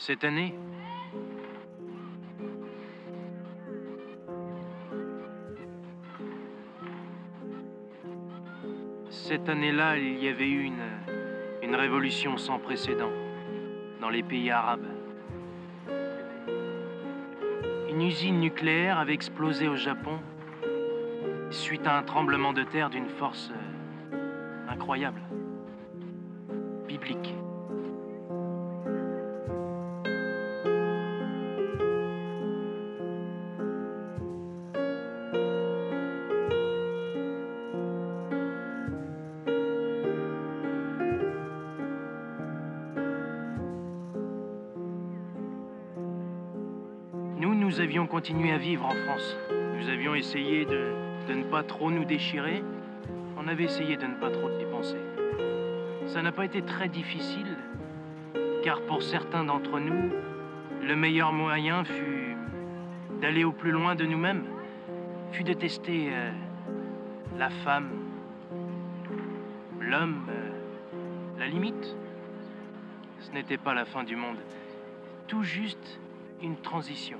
Cette année, Cette année-là, il y avait eu une, une révolution sans précédent dans les pays arabes. Une usine nucléaire avait explosé au Japon suite à un tremblement de terre d'une force euh, incroyable, continué à vivre en France. Nous avions essayé de, de ne pas trop nous déchirer. On avait essayé de ne pas trop dépenser. Ça n'a pas été très difficile, car pour certains d'entre nous, le meilleur moyen fut d'aller au plus loin de nous-mêmes, fut de tester euh, la femme, l'homme, euh, la limite. Ce n'était pas la fin du monde, tout juste une transition.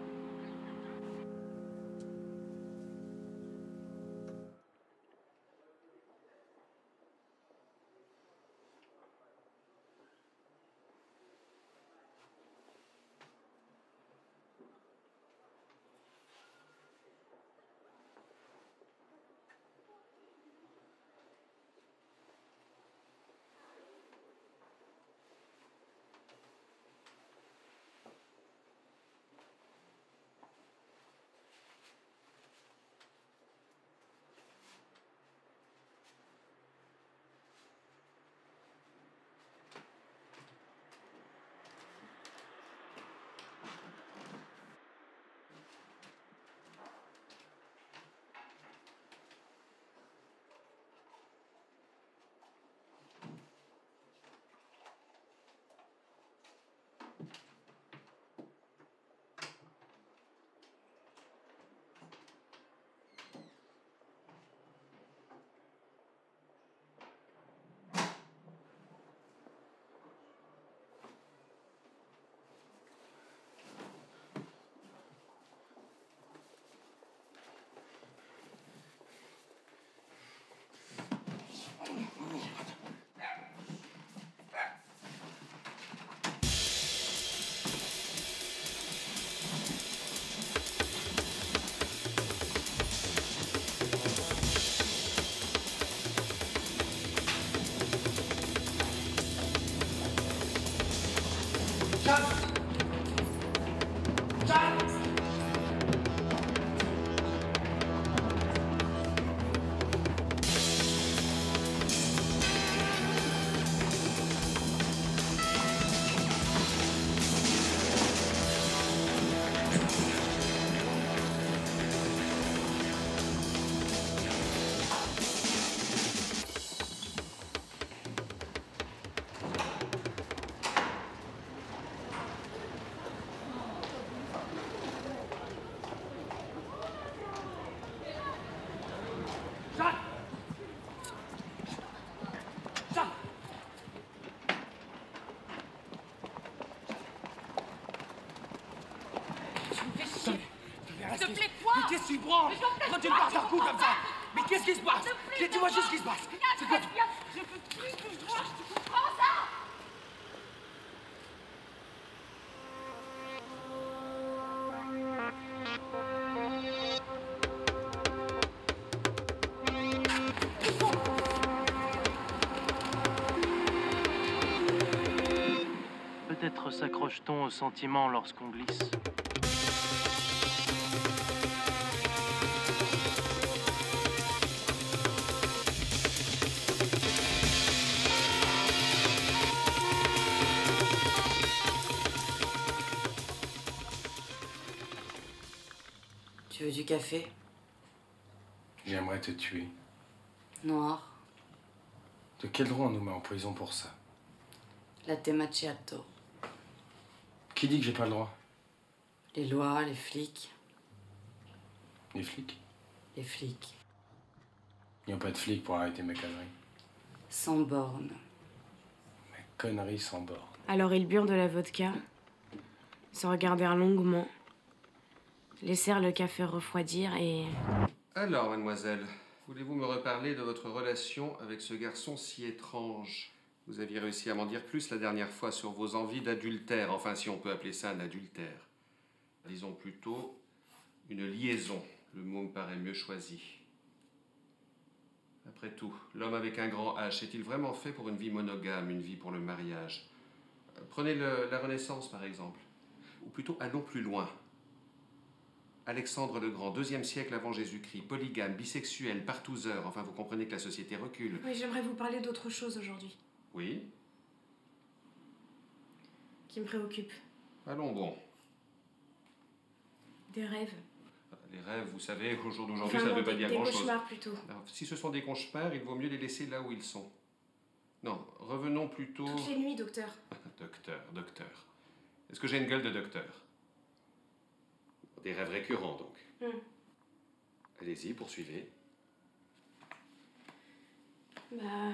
Te plaît, quoi Mais qu'est-ce que tu prends Mais j'en fais Pourquoi tu me passes j'en un coup comme ça. Mais qu'est-ce qui se passe plaît, Dis-moi juste ce qui se passe C'est quoi Je peux plus que je dois, tu comprends ça Peut-être s'accroche-t-on au sentiment lorsqu'on glisse. Veux du café J'aimerais te tuer. Noir, De quel droit on nous met en prison pour ça? Latte macchiato. Qui dit que j'ai pas le droit? Les lois, les flics, Les flics? Les flics. Il n'y a pas de flics pour arrêter mes conneries. Sans borne. Mes conneries sans bord. Alors il burne de la vodka se regardèrent longuement, laissèrent le café refroidir et... Alors, mademoiselle, voulez-vous me reparler de votre relation avec ce garçon si étrange? Vous aviez réussi à m'en dire plus la dernière fois sur vos envies d'adultère, enfin si on peut appeler ça un adultère. Disons plutôt une liaison, le mot me paraît mieux choisi. Après tout, l'homme avec un grand H est-il vraiment fait pour une vie monogame, une vie pour le mariage? Prenez la Renaissance par exemple. Ou plutôt allons plus loin. Alexandre le Grand, deuxième siècle avant Jésus-Christ, polygame, bisexuel, partouzeur, enfin vous comprenez que la société recule. Oui, j'aimerais vous parler d'autre chose aujourd'hui, Oui qui me préoccupe. Allons bon. Des rêves. Les rêves, vous savez, au jour d'aujourd'hui, Enfin, ça ne veut pas des- dire des grand-chose. cauchemars plutôt. Alors, Si ce sont des cauchemars, il vaut mieux les laisser là où ils sont. Non, revenons plutôt... Toutes les nuits, docteur. Docteur, docteur. Est-ce que j'ai une gueule de docteur? Des rêves récurrents, donc. Hmm. Allez-y, poursuivez. Bah...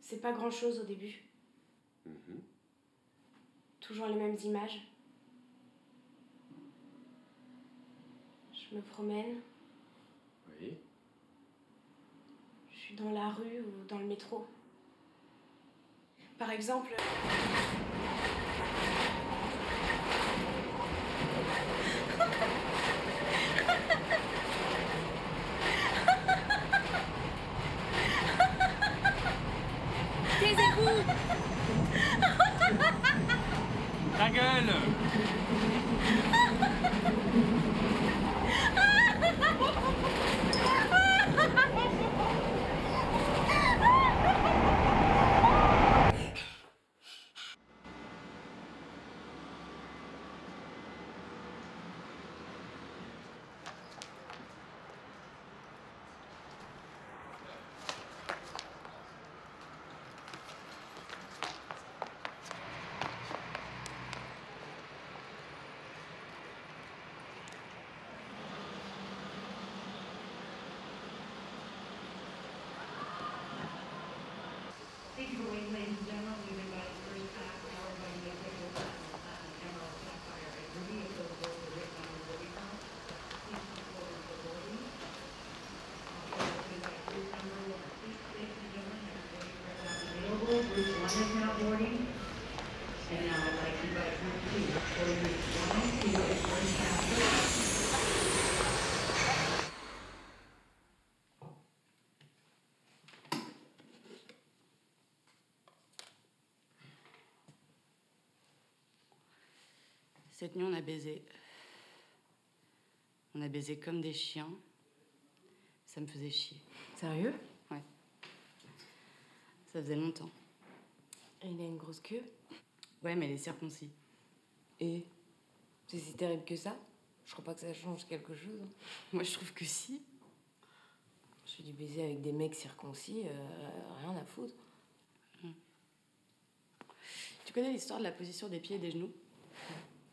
C'est pas grand-chose au début. Mhm. Toujours les mêmes images. Je me promène, Oui. je suis dans la rue ou dans le métro. Par exemple... Ta Cette nuit, on a baisé. On a baisé comme des chiens. Ça me faisait chier. Sérieux? Ça faisait longtemps. Et il a une grosse queue? Ouais, mais elle est circoncis. Et? C'est si terrible que ça? Je crois pas que ça change quelque chose. Moi, je trouve que si. Je suis du baiser avec des mecs circoncis, euh, rien à foutre. Tu connais l'histoire de la position des pieds et des genoux?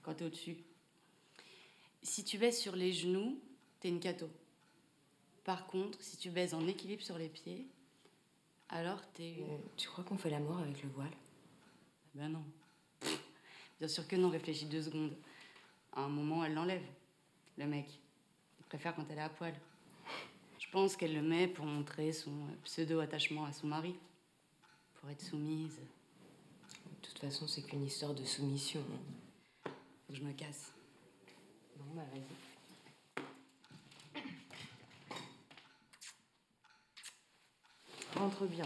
Quand t'es au-dessus. Si tu baises sur les genoux, t'es une cato. Par contre, si tu baises en équilibre sur les pieds, alors t'es une. Euh, tu crois qu'on fait l'amour avec le voile? Ben non. Bien sûr que non, réfléchis deux secondes. À un moment, elle l'enlève, le mec. Il préfère quand elle est à poil. Je pense qu'elle le met pour montrer son pseudo-attachement à son mari. Pour être soumise. De toute façon, c'est qu'une histoire de soumission. hein. Que je me casse. Bon, bah vas-y. Rentre bien.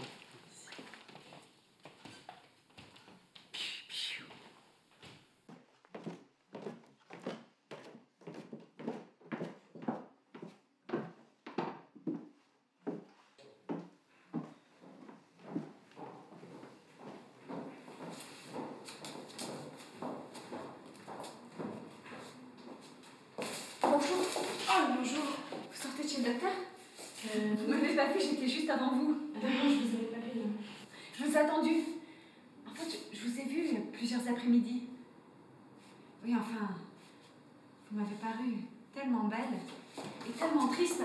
Bonjour. Oh, bonjour. Vous sortez de chez le docteur Vous m'avez pas vu, j'étais juste avant vous. D'accord, je vous avais pas vu, non. Je vous ai attendu. En fait, je, je vous ai vu plusieurs après-midi. Oui, enfin, vous m'avez paru tellement belle et tellement triste.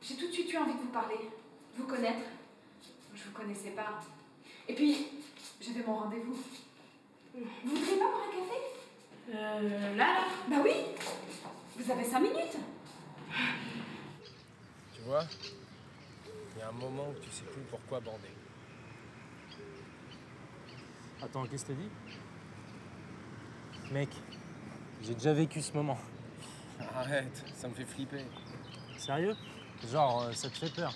J'ai tout de suite eu envie de vous parler, de vous connaître. Je vous connaissais pas. Et puis, j'avais mon rendez-vous. Vous voudriez pas boire un café? Euh, là, là Bah oui Vous avez cinq minutes Tu vois Il y a un moment où tu sais plus pourquoi bander. Attends, qu'est-ce que t'as dit? Mec, j'ai déjà vécu ce moment. Arrête, ça me fait flipper. Sérieux? Genre, euh, ça te fait peur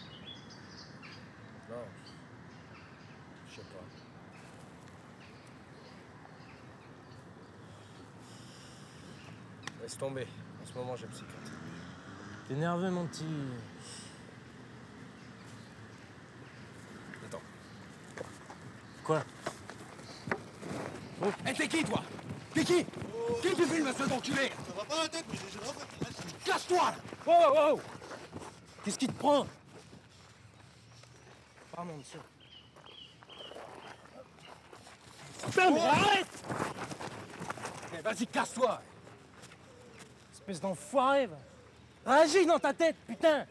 Non. Je sais pas. Laisse tomber. En ce moment, j'ai psychote. T'es nerveux, mon petit. Attends. Quoi? Eh, t'es qui, toi? T'es qui? Qui tu filmes, ce d'enculé Ça va pas la tête, mais j'ai. Casse-toi, Oh, oh, oh Qu'est-ce qui te prend? Putain, mais arrête Vas-y, casse-toi Espèce d'enfoiré, va Agis dans ta tête, putain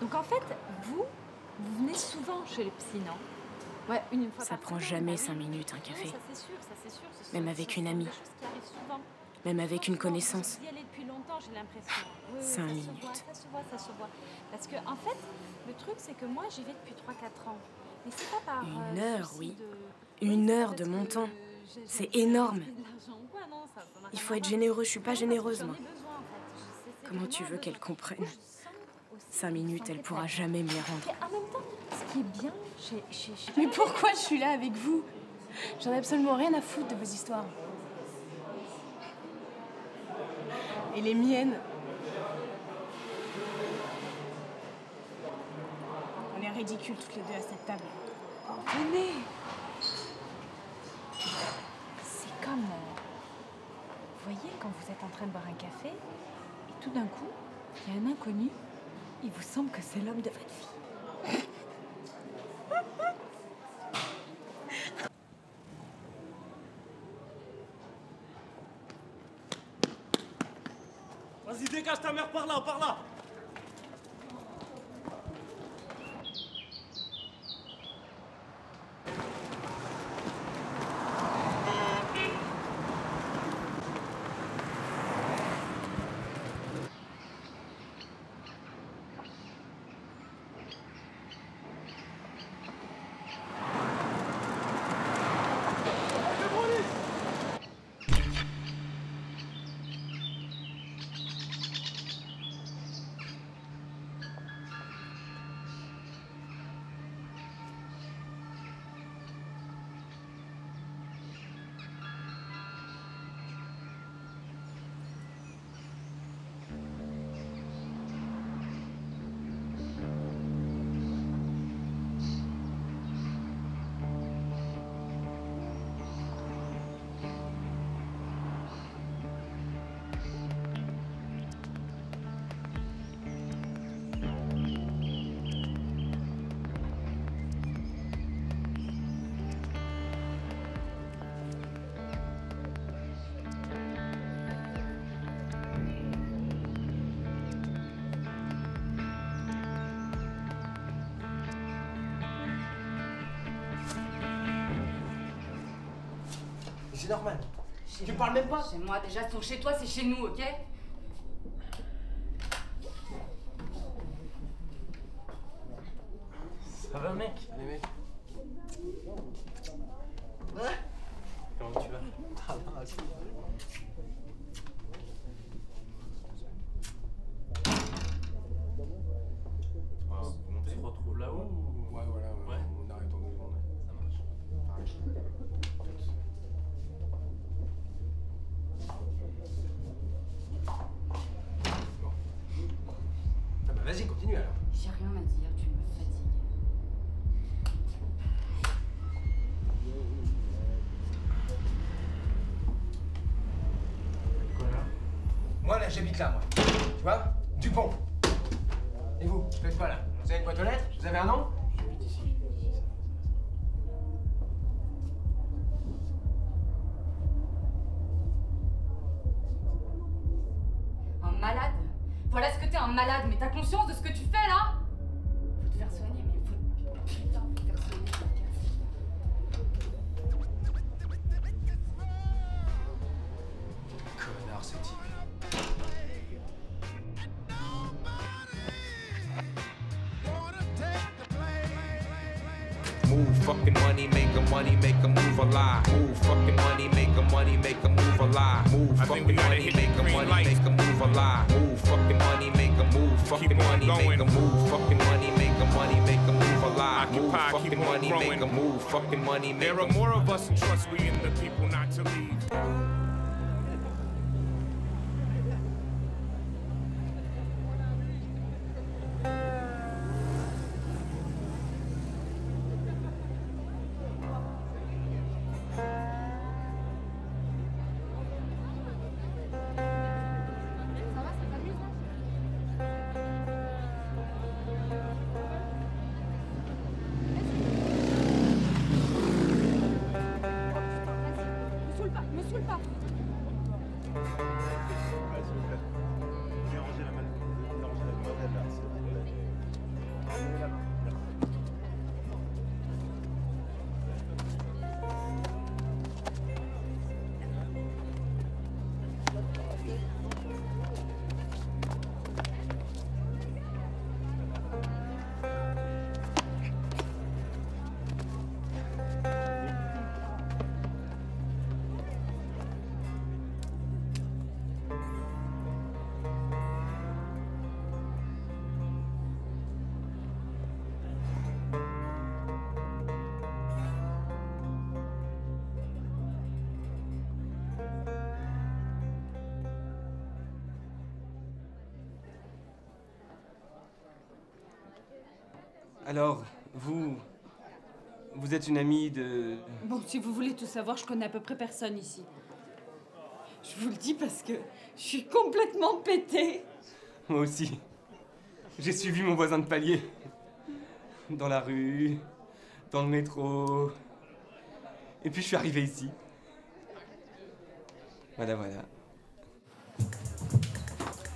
Donc en fait, vous, vous venez souvent chez le psy, non? Ouais, une fois Ça par prend jamais bah cinq oui. minutes, un café. Ouais, ça c'est sûr, ça c'est sûr. Ce sont- Même avec une amie. qui souvent. Même avec une connaissance. Cinq minutes. ça se voit, ça se voit. Parce que en fait, le truc c'est que moi j'y vais depuis 3-4 ans. Mais c'est pas par. Une euh, heure, oui. Une heure de mon temps. C'est énorme. Il faut être généreux, je suis pas généreuse, moi. Comment tu veux qu'elle comprenne Cinq minutes, elle pourra jamais me les rendre. Et en même temps, ce qui est bien Mais pourquoi je suis là avec vous? J'en ai absolument rien à foutre de vos histoires. Et les miennes On est ridicules toutes les deux à cette table. Venez C'est comme. euh, Vous voyez, quand vous êtes en train de boire un café, et tout d'un coup, il y a un inconnu, il vous semble que c'est l'homme de votre mère par là, par là C'est normal. Tu parles même pas. Chez moi, déjà, ton chez toi, c'est chez nous, ok? Voilà ce que t'es un malade, mais t'as conscience de ce que tu fais là Faut te faire soigner, mais faut. Putain, faut te faire soigner, Connard, ce type. Fucking money, make a money, make a move a lot. Move, fucking money, make a money, make a move a lot. Move, fucking money, make a money, make a move a lot. Move, fucking money, make a move, fucking money, make a move, fucking money, make a money, make a move a lot. Move, fucking money, make a move, fucking money, make There are more of us, and trust we in the people not to leave. Alors, vous. Vous êtes une amie de. Bon, si vous voulez tout savoir, je connais à peu près personne ici. Je vous le dis parce que je suis complètement pétée. Moi aussi. J'ai suivi mon voisin de palier. Dans la rue, dans le métro. Et puis je suis arrivé ici. Voilà, voilà.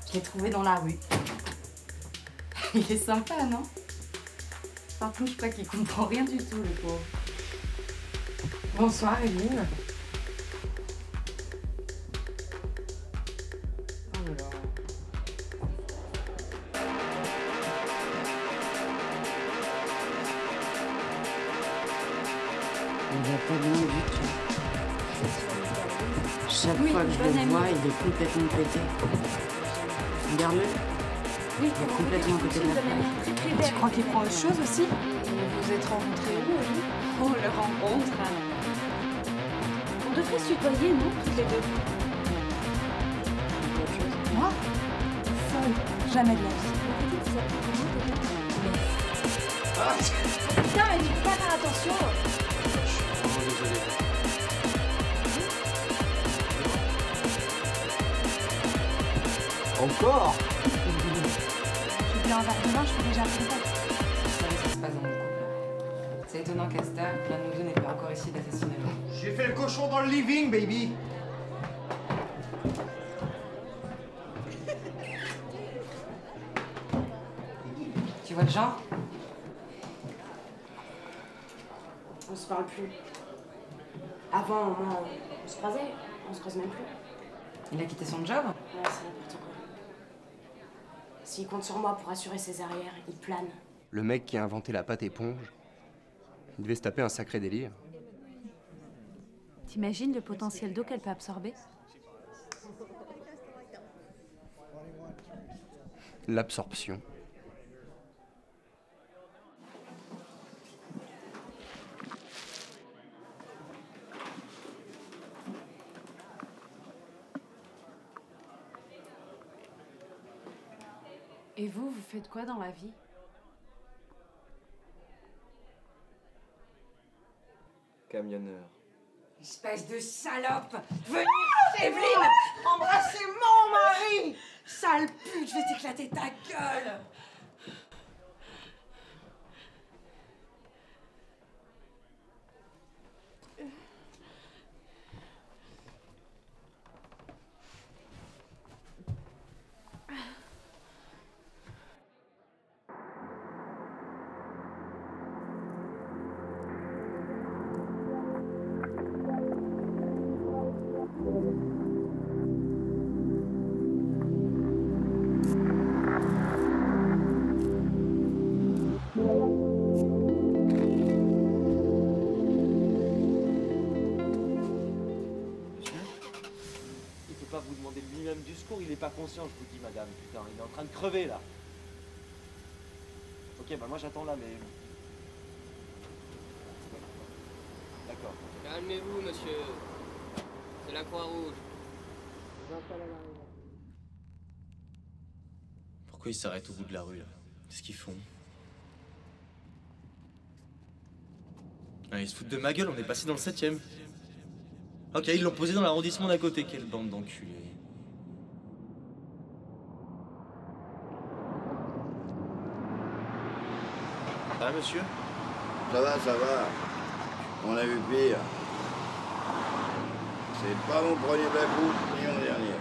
Je l'ai trouvé dans la rue. Il est sympa, non? Par contre, je crois qu'il comprend rien du tout, le pauvre. Bonsoir, Eline. Oh. Chaque Oui, fois que je le vois, il est complètement pété. Regarde-le. Oui, est complètement côté de la plaque. Tu crois qu'il prend autre chose aussi Vous vous êtes rencontrés où, Ali Oh, la rencontre On devrait se tutoyer, non Toutes les deux? Moi? Seule. Jamais de la vie. Putain, mais tu peux pas faire attention Encore? De vin, je fais déjà un contact. Vous savez ce qui se passe dans mon couple? C'est étonnant qu'Asta, l'un de nous deux, n'ait pas encore essayé d'assassiner l'autre. J'ai fait le cochon dans le living, baby Tu vois le genre? On se parle plus. Avant, au moins, on se croisait. On se croise même plus. Il a quitté son job? Ouais, c'est n'importe quoi. S'il compte sur moi pour assurer ses arrières, il plane. Le mec qui a inventé la pâte éponge, il devait se taper un sacré délire. T'imagines le potentiel d'eau qu'elle peut absorber? L'absorption. Et vous, vous faites quoi dans la vie? Camionneur. Espèce de salope! Venez, Evelyne Embrassez mon mari! Sale pute, je vais t'éclater ta gueule je vous dis, madame. Putain, il est en train de crever là. Ok, bah moi j'attends là, mais. D'accord. Calmez-vous, monsieur. C'est la Croix-Rouge. Pourquoi ils s'arrêtent au bout de la rue là? Qu'est-ce qu'ils font? Ah, Ils se foutent de ma gueule, on est passé dans le 7ème. Ok, ils l'ont posé dans l'arrondissement d'à côté. Quelle bande d'enculés. Va, monsieur Ça va, ça va. On a vu pire. C'est pas mon premier bacoup, ni mon dernier.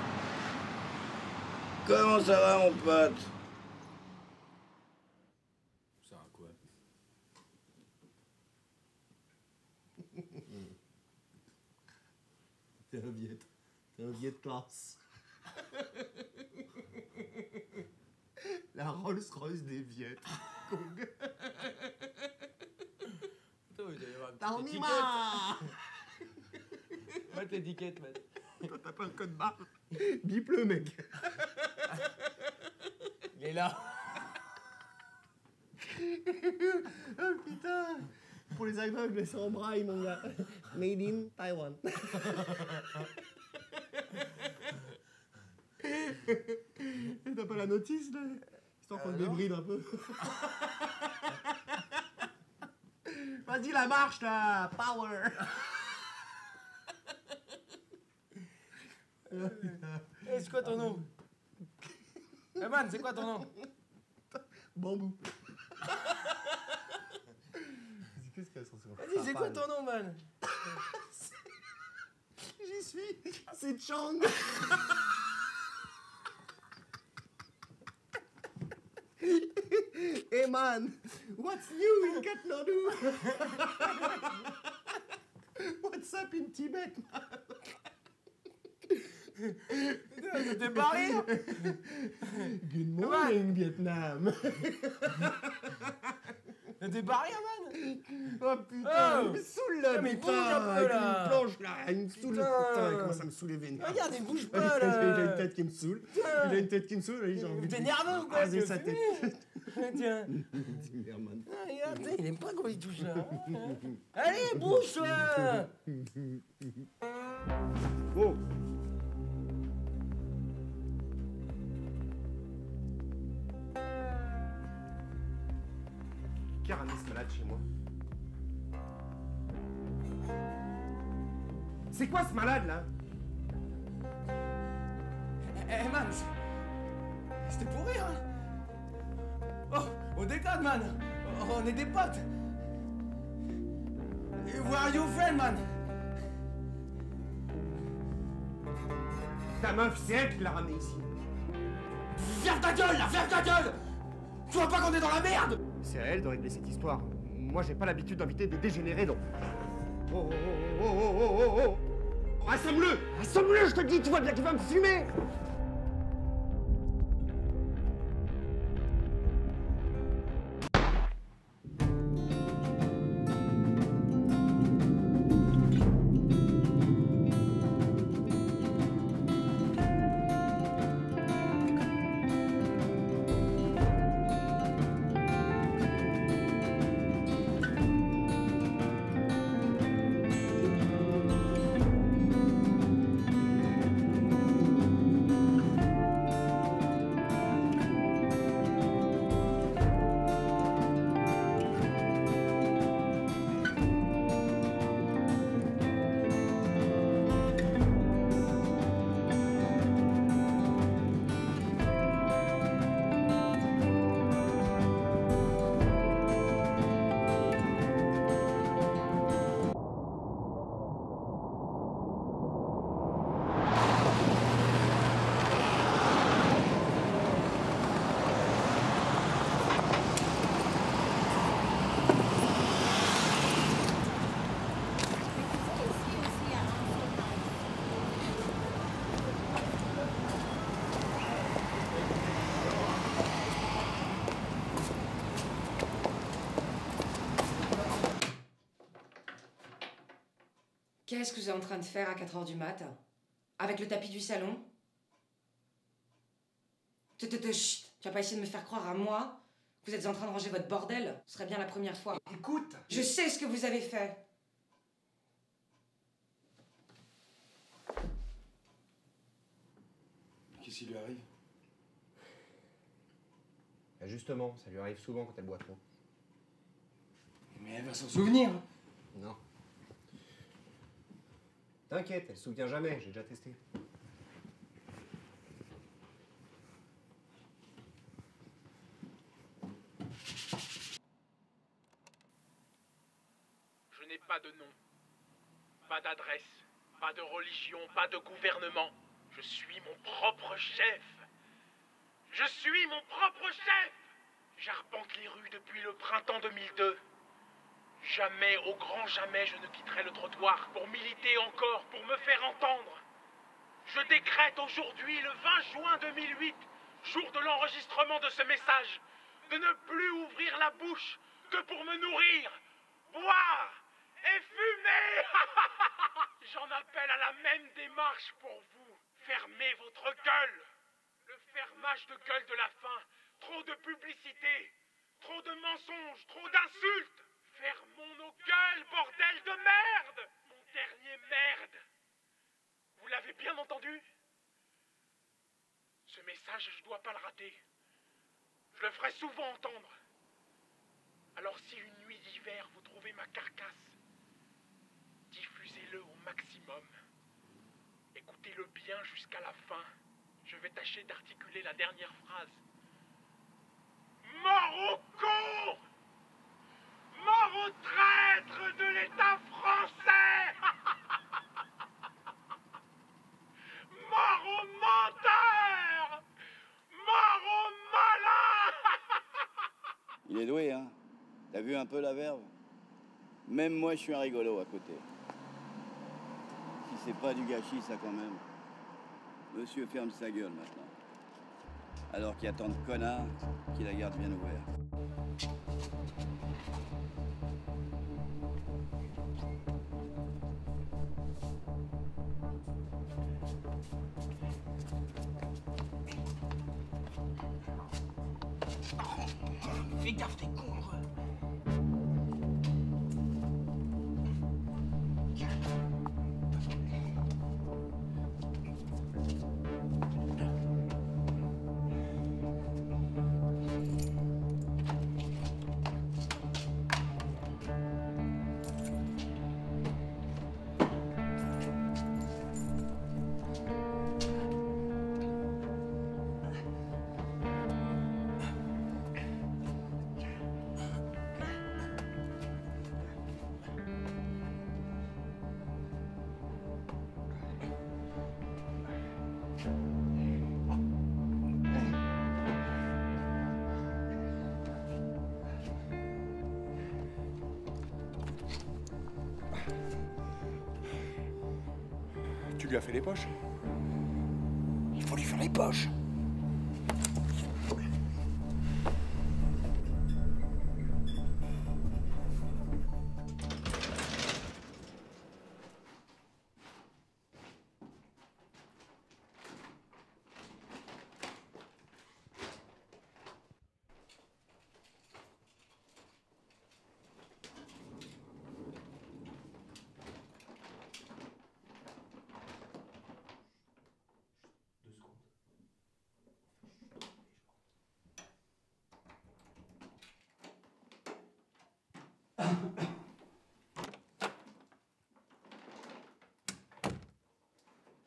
Comment ça va, mon pote Ça va quoi T'es un viet. T'es un classe. La Rolls Royce des Viet. Kong. Putain, il doit y avoir une T'as petite mis étiquette. Mets l'étiquette, mec. Toi, t'as pas le code barre. Bip le mec. Il est là. oh putain Pour les aveugles, c'est en braille, mon gars. Made in Taiwan. Et T'as pas la notice, là? Qu'on Euh, débride un peu. Vas-y, la marche, là. Power. Eh, c'est quoi ton nom? Eh man, c'est quoi ton nom? Bambou. Qu'est-ce qu'elles sont sur Vas-y, c'est quoi ton nom, man? J'y suis. C'est Chang Hey man, what's new in Kathmandu? what's up in Tibet, man? Pas rire Good morning, Vietnam. T'es pas rire, man? Oh putain, Oh il me saoule là, Ah, mais putain, un peu, là. une planche là, il me saoule, Putain. putain, il commence à me saouler vénère. Regarde, il bouge il pas, là a une tête qui me saoule, il a une tête qui me saoule, j'ai envie de T'es nerveux ou quoi raser sa tête. Tiens. Ah, regarde, il aime pas quand il touche là. hein. Allez, bouge-toi Oh ce malade chez moi? C'est quoi ce malade là? Eh, man, c'est- c'était pour rire, hein man. Oh, On est des potes. Where are you friend, man? Ta meuf, c'est elle qui l'a ramené ici. Ferme ta gueule, là Ferme ta gueule! Tu vois pas qu'on est dans la merde? C'est à elle de régler cette histoire. Moi, j'ai pas l'habitude d'inviter des dégénérés, donc. Oh, oh, oh, oh, oh, oh, oh, oh Assomme-le Assomme-le, je te dis, tu vois bien qu'il va me fumer Qu'est-ce que vous êtes en train de faire à 4h du mat Avec le tapis du salon? Te, te, te, chut Tu vas pas essayer de me faire croire à moi que vous êtes en train de ranger votre bordel? Ce serait bien la première fois. Écoute Je sais ce que vous avez fait. Qu'est-ce qui lui arrive? Bah, justement, ça lui arrive souvent quand elle boit trop. Mais elle va s'en souvenir. Non. T'inquiète, elle se souvient jamais, j'ai déjà testé. Je n'ai pas de nom, pas d'adresse, pas de religion, pas de gouvernement. Je suis mon propre chef. Je suis mon propre chef. J'arpente les rues depuis le printemps 2002. Jamais, au grand jamais, je ne quitterai le trottoir pour militer encore, pour me faire entendre. Je décrète aujourd'hui, le 20 juin 2008, jour de l'enregistrement de ce message, de ne plus ouvrir la bouche que pour me nourrir, boire et fumer. J'en appelle à la même démarche pour vous. Fermez votre gueule. Le fermage de gueule de la faim. Trop de publicité. Trop de mensonges. Trop d'insultes. Fermons nos gueules, bordel de merde. Mon dernier merde. Vous l'avez bien entendu? Ce message, je dois pas le rater. Je le ferai souvent entendre. Alors si une nuit d'hiver vous trouvez ma carcasse, diffusez-le au maximum. Écoutez-le bien jusqu'à la fin. Je vais tâcher d'articuler la dernière phrase. Mort Mort au traître de l'État français Mort au menteur Mort au malin Il est doué, hein T'as vu un peu la verve? Même moi, je suis un rigolo à côté. Si c'est pas du gâchis, ça quand même. Monsieur ferme sa gueule maintenant. Alors qu'il y a tant de connards qui la gardent bien ouverte. Fais gaffe, t'es con. Lui as fait les poches Il faut lui faire les poches.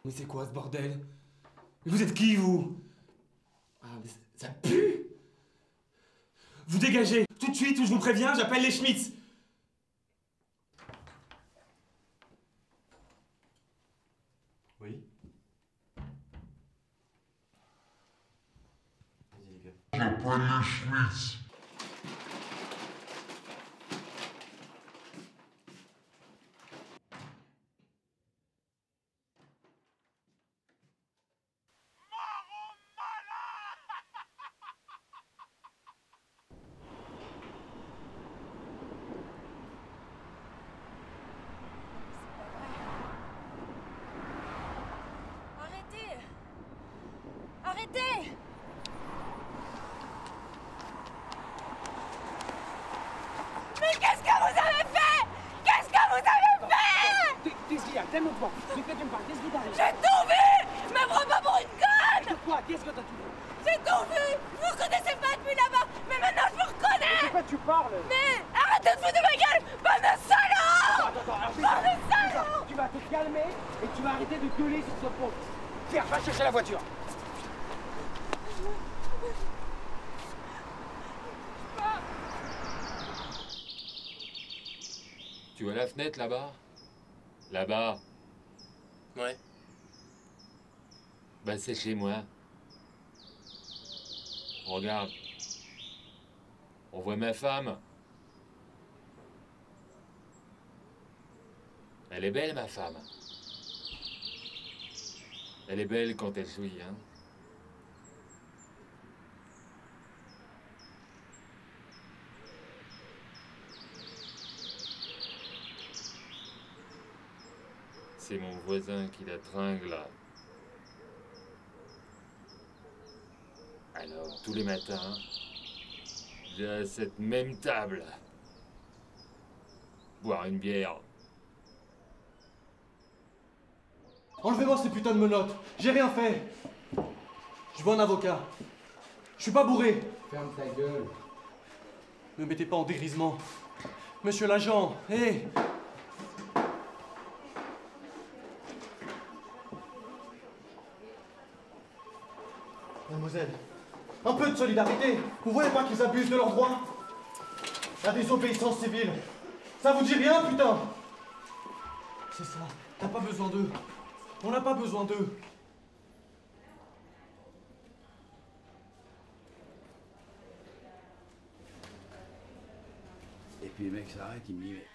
Mais c'est quoi ce bordel? Mais Vous êtes qui, vous? Ah, mais ça- ça pue! Vous dégagez! Tout de suite, ou je vous préviens, j'appelle les Schmitz! Oui. J'appelle les Schmitz. 对。Là-bas Là-bas Ouais. Bah c'est chez moi. Regarde. On voit ma femme. Elle est belle ma femme. Elle est belle quand elle sourit, hein. C'est mon voisin qui la tringle. là. Alors, tous les matins, est à cette même table. Boire une bière. Enlevez-moi ces putains de menottes. J'ai rien fait. Je veux un avocat. Je suis pas bourré. Ferme ta gueule. Ne me mettez pas en dégrisement. Monsieur l'agent, hé Un peu de solidarité. Vous voyez pas qu'ils abusent de leurs droits? La désobéissance civile. Ça vous dit rien, putain? C'est ça. T'as pas besoin d'eux. On n'a pas besoin d'eux. Et puis le mec s'arrête, il me dit, mais,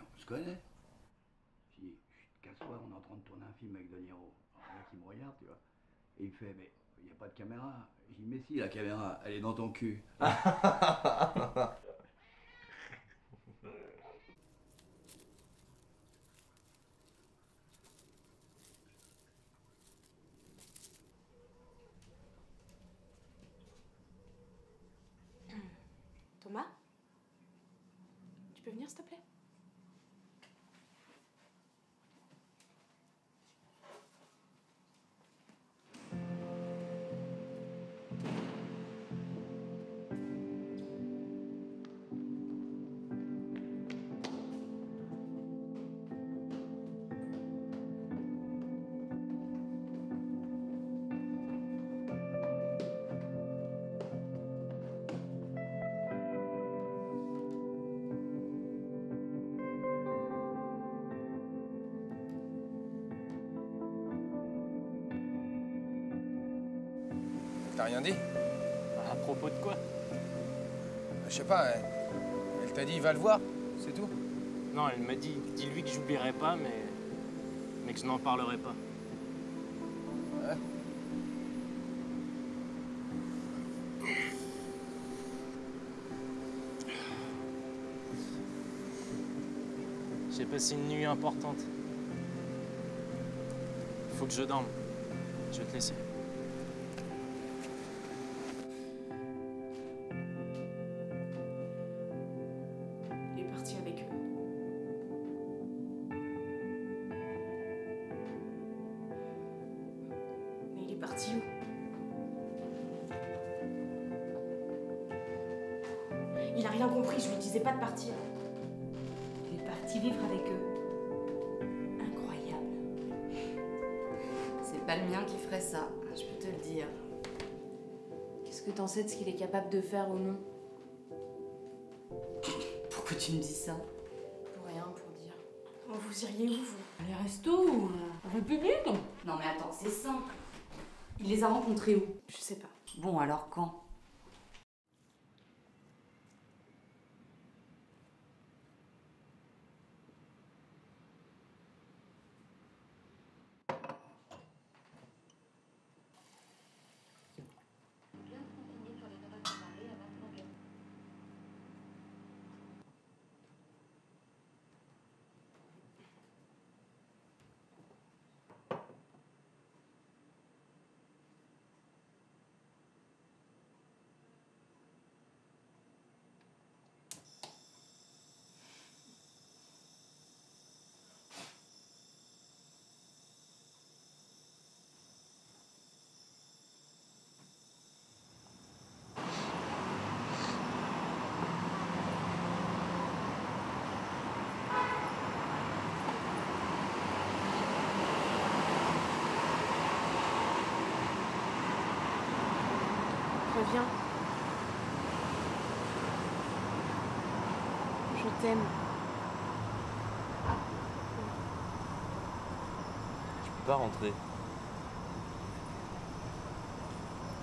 on se connaît Je dis, casse-toi, on est en train de tourner un film avec De Niro. Alors il me regarde, tu vois. Et il me fait, mais il n'y a pas de caméra. Je dis, mais si, la caméra, elle est dans ton cul. T'as rien dit À propos de quoi? Je sais pas, elle, elle t'a dit va le voir, c'est tout Non, elle m'a dit, dis-lui que j'oublierai pas, mais. mais que je n'en parlerai pas. Ouais. J'ai passé une nuit importante. Faut que je dorme. Je vais te laisser. De ce qu'il est capable de faire ou non Pourquoi tu me dis ça Pour rien, pour dire. Vous iriez où, vous? Les restos ou euh, République Non mais attends, c'est simple. Il les a rencontrés où? Je sais pas. Bon, alors quand? Je t'aime. Je peux pas rentrer.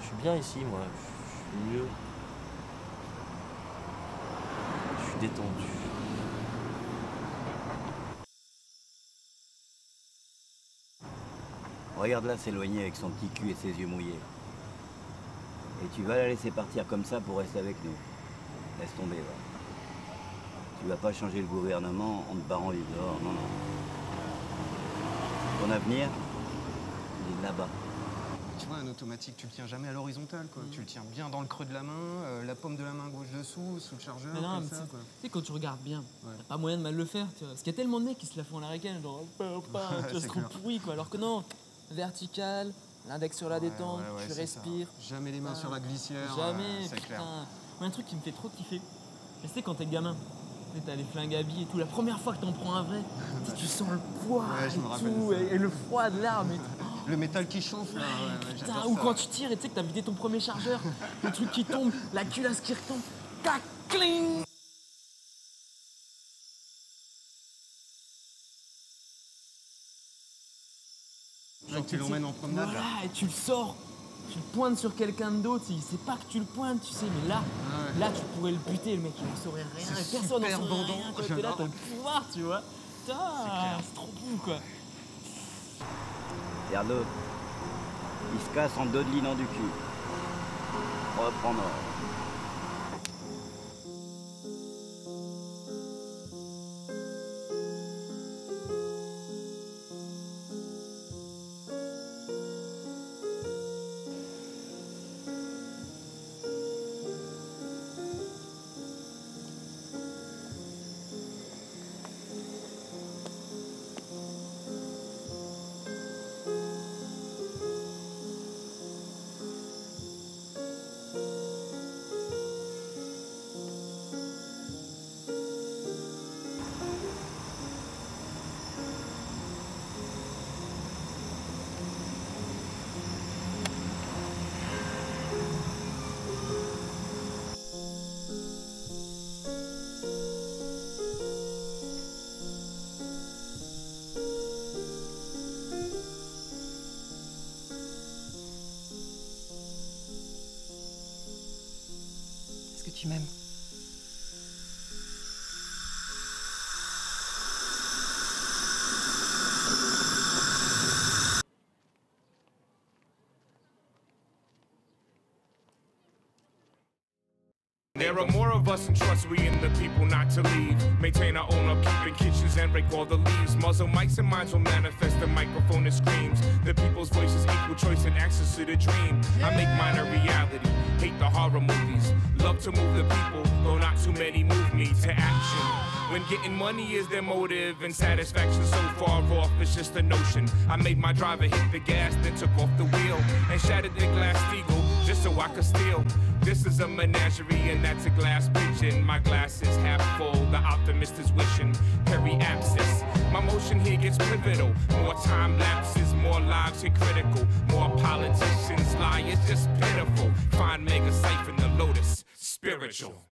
Je suis bien ici, moi. Je suis mieux. Je suis détendu. Regarde-la s'éloigner avec son petit cul et ses yeux mouillés. Et tu vas la laisser partir comme ça pour rester avec nous. Laisse tomber, va. Tu vas pas changer le gouvernement en te barrant du dehors, non, non. Ton avenir, il est là-bas. Tu vois, un automatique, tu le tiens jamais à l'horizontale, quoi. Tu le tiens bien dans le creux de la main, euh, la paume de la main gauche dessous, sous le chargeur, Mais non, comme mais ça, tu sais- quoi. tu sais, quand tu regardes bien, a pas moyen de mal le faire, tu vois. Parce qu'il y a tellement de mecs qui se la font à genre, hop, hop, Ouais, tu vois, c'est c'est trop pourri, quoi. Alors que non, vertical, l'index sur la détente, ouais, ouais, tu c'est ça. respires. Jamais les mains sur la glissière, Jamais, ouais, c'est putain. clair. Un truc qui me fait trop kiffer, sais, quand t'es gamin, t'as les flingues à billes et tout, la première fois que t'en prends un vrai, tu sens le poids Ouais, je et me rappelle tout, ça. et, et le froid de l'arme et Le métal qui chauffe, là, ouais, ouais, Putain, j'adore ou ça, quand tu tires et tu sais que t'as vidé ton premier chargeur, le truc qui tombe, la culasse qui retombe, tac, cling. Genre, tu l'emmènes en promenade, là. Voilà, et tu le sors, tu le pointes sur quelqu'un d'autre, il sait pas que tu le pointes, tu sais, mais là, là tu pourrais le buter, le mec il en saurait rien, et personne n'en saurait bandant, rien, quoi. T'es là, t'as le pouvoir, tu vois. Putain, c'est trop bon quoi. Regarde l'autre. Il se casse en dodelinant du cul. Reprends même. Of us, and trust we in the people not to leave. Maintain our own upkeep in kitchens and rake all the leaves. Muzzle mics and minds will manifest the microphone that screams. The people's voices equal choice and access to the dream. I make mine a reality. Hate the horror movies. Love to move the people, though not too many move me to action. When getting money is their motive and satisfaction so far off, it's just a notion. I made my driver hit the gas, then took off the wheel and shattered the glass steagall just so I could steal. This is a menagerie and that's a glass pigeon. My glass is half full, the optimist is wishing. Periapsis. My motion here gets pivotal. More time lapses, more lives hit critical. More politicians lie, it's just pitiful. Find mega in the lotus. Spiritual.